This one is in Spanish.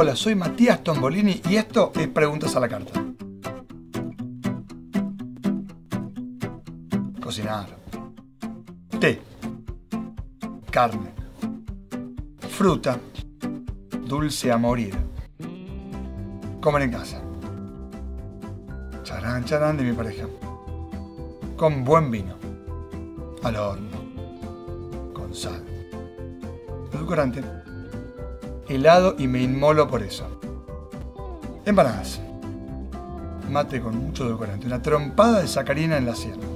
Hola, soy Matías Tombolini y esto es Preguntas a la Carta. Cocinar. Té. Carne. Fruta. Dulce a morir. Comer en casa. Charán, charán de mi pareja. Con buen vino. Al horno. Con sal. Edulcorante. Helado y me inmolo por eso. Empanadas. Mate con mucho edulcorante. Una trompada de sacarina en la sierra.